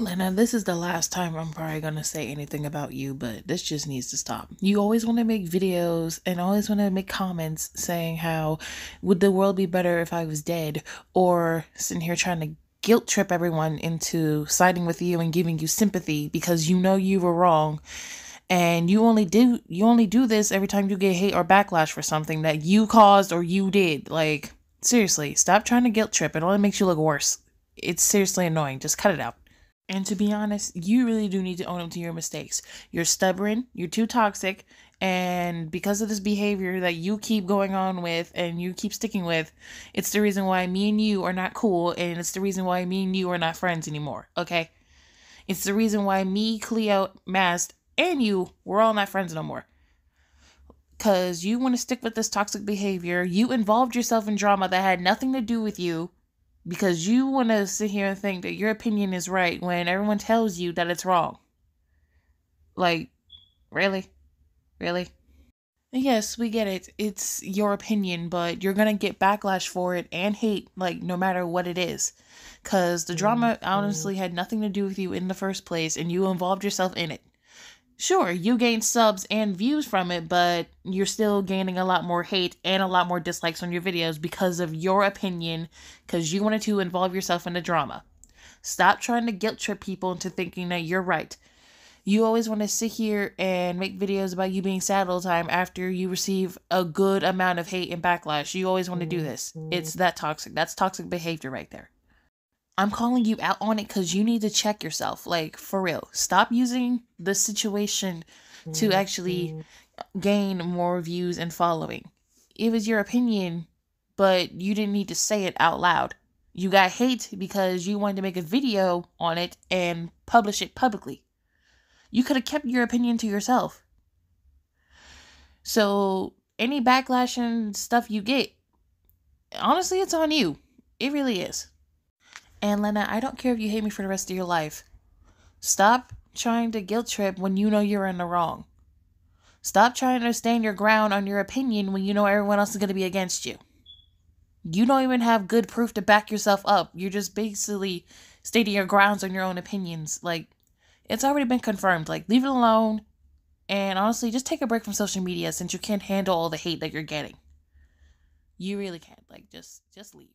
Lena, this is the last time I'm probably gonna say anything about you, but this just needs to stop. You always want to make videos and always want to make comments saying how would the world be better if I was dead, or sitting here trying to guilt trip everyone into siding with you and giving you sympathy because you know you were wrong. And you only do you only do this every time you get hate or backlash for something that you caused or you did. Like seriously, stop trying to guilt trip. It only makes you look worse. It's seriously annoying. Just cut it out. And to be honest, you really do need to own up to your mistakes. You're stubborn, you're too toxic, and because of this behavior that you keep going on with and you keep sticking with, it's the reason why me and you are not cool, and it's the reason why me and you are not friends anymore, okay? It's the reason why me, Cleo, Mast, and you, we're all not friends no more. Because you want to stick with this toxic behavior. You involved yourself in drama that had nothing to do with you because you want to sit here and think that your opinion is right when everyone tells you that it's wrong. Like, really? Really? Yes, we get it. It's your opinion, but you're going to get backlash for it and hate, like, no matter what it is. Because the drama mm-hmm. honestly had nothing to do with you in the first place, and you involved yourself in it sure, you gain subs and views from it, but you're still gaining a lot more hate and a lot more dislikes on your videos because of your opinion, because you wanted to involve yourself in the drama. Stop trying to guilt trip people into thinking that you're right. You always want to sit here and make videos about you being sad all the time after you receive a good amount of hate and backlash. You always want to do mm-hmm. this. It's that toxic. That's toxic behavior right there. I'm calling you out on it because you need to check yourself. Like, for real. Stop using the situation to mm-hmm. actually gain more views and following. It was your opinion, but you didn't need to say it out loud. You got hate because you wanted to make a video on it and publish it publicly. You could have kept your opinion to yourself. So, any backlash and stuff you get, honestly, it's on you. It really is. And Lena, I don't care if you hate me for the rest of your life. Stop trying to guilt trip when you know you're in the wrong. Stop trying to stand your ground on your opinion when you know everyone else is going to be against you. You don't even have good proof to back yourself up. You're just basically stating your grounds on your own opinions. Like, it's already been confirmed. Like, leave it alone. And honestly, just take a break from social media since you can't handle all the hate that you're getting. You really can't. Like, just just leave.